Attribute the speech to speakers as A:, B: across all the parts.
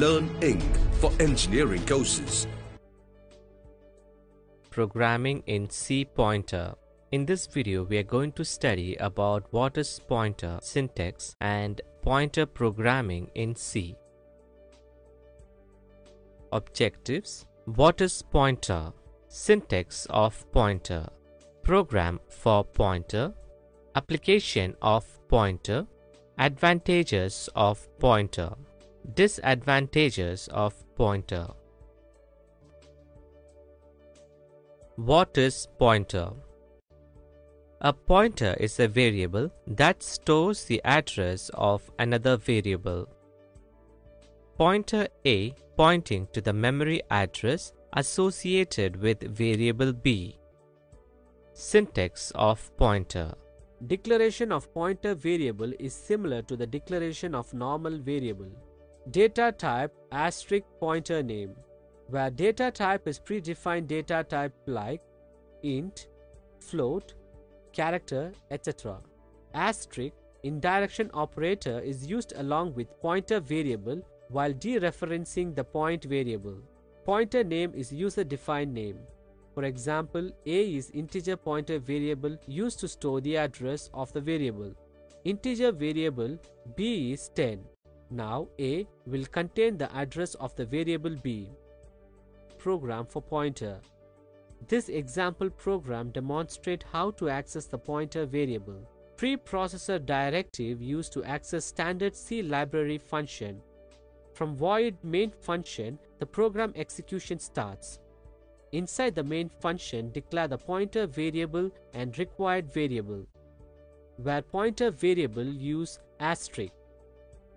A: Learn Engg for engineering courses.
B: Programming in C Pointer. In this video, we are going to study about what is pointer syntax and pointer programming in C. Objectives What is pointer? Syntax of pointer. Program for pointer. Application of pointer. Advantages of pointer. Disadvantages of pointer. What is pointer? A pointer is a variable that stores the address of another variable. Pointer A pointing to the memory address associated with variable B. Syntax of pointer
C: Declaration of pointer variable is similar to the declaration of normal variable. Data type asterisk pointer name, where data type is predefined data type like int, float, character, etc. Asterisk indirection operator is used along with pointer variable while dereferencing the point variable. Pointer name is user defined name. For example, a is integer pointer variable used to store the address of the variable. Integer variable b is 10. Now a will contain the address of the variable b. Program for pointer. This example program demonstrate how to access the pointer variable. Preprocessor directive used to access standard C library function. From void main function, the program execution starts. Inside the main function, declare the pointer variable and required variable. Where pointer variable use asterisk.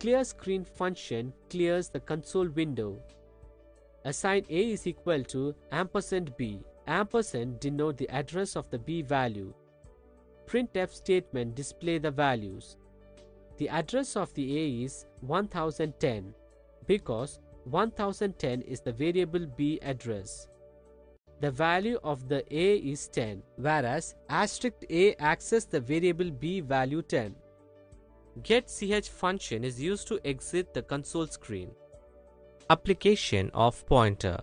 C: Clear screen function clears the console window. Assign a is equal to ampersand b. Ampersand denote the address of the b value. Printf statement display the values. The address of the a is 1010 because 1010 is the variable b address. The value of the a is 10 whereas asterisk a access the variable b value 10. Get.ch function is used to exit the console screen.
B: Application of pointer.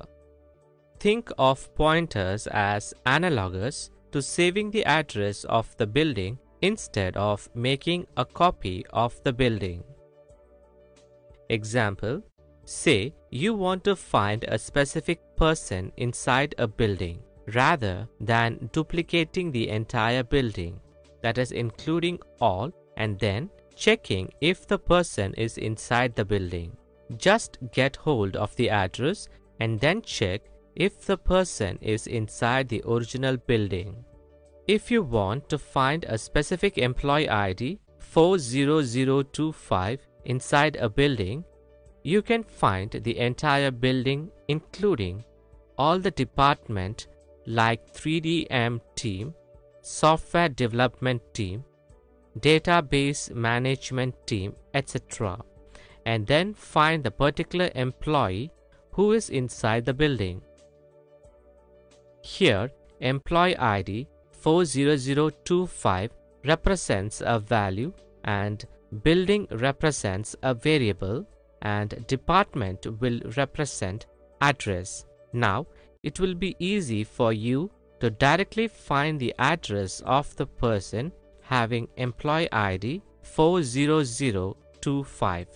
B: Think of pointers as analogous to saving the address of the building instead of making a copy of the building. Example Say you want to find a specific person inside a building rather than duplicating the entire building, that is, including all, and then checking if the person is inside the building. Just get hold of the address and then check if the person is inside the original building. If you want to find a specific employee ID 40025 inside a building, you can find the entire building including all the department like 3DM team, software development team, database management team, etc. and then find the particular employee who is inside the building. Here, employee ID 40025 represents a value and building represents a variable and department will represent address. Now, it will be easy for you to directly find the address of the person having employee ID 40025.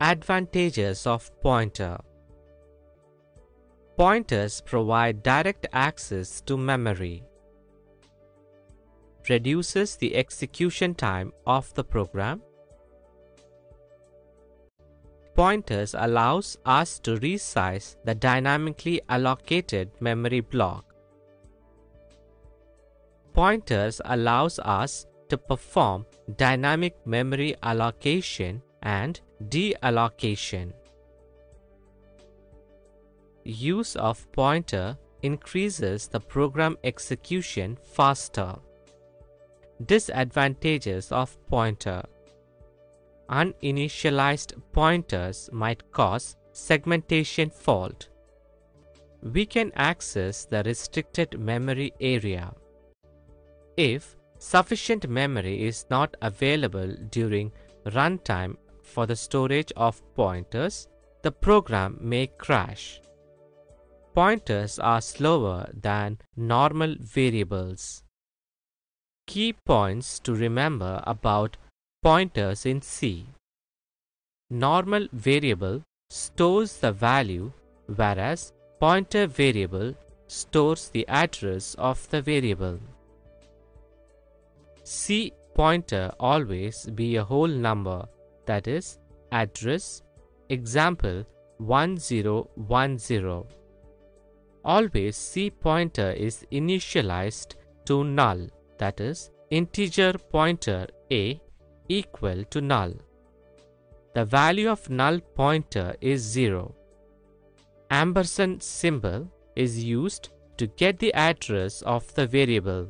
B: Advantages of pointer Pointers provide direct access to memory. Reduces the execution time of the program. Pointers allows us to resize the dynamically allocated memory block. Pointers allows us to perform dynamic memory allocation and deallocation. Use of pointer increases the program execution faster. Disadvantages of pointer Uninitialized pointers might cause segmentation fault. We can access the restricted memory area. If sufficient memory is not available during runtime for the storage of pointers, the program may crash. Pointers are slower than normal variables. Key points to remember about pointers in C. Normal variable stores the value whereas pointer variable stores the address of the variable. C pointer always be a whole number that is address example 1010 always C pointer is initialized to null that is integer pointer a equal to null. The value of null pointer is 0 ampersand symbol is used to get the address of the variable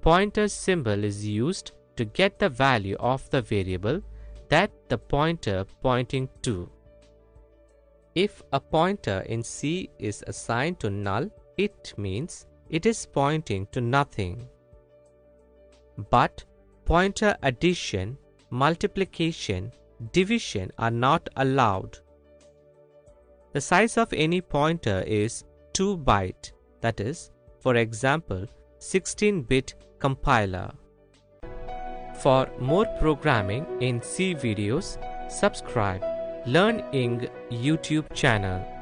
B: pointer symbol is used to get the value of the variable that the pointer pointing to. If a pointer in C is assigned to null, it means it is pointing to nothing. But pointer addition, multiplication, division are not allowed. The size of any pointer is 2 byte, that is, for example, 16-bit compiler. For more programming in C videos, subscribe Learn Engg YouTube channel.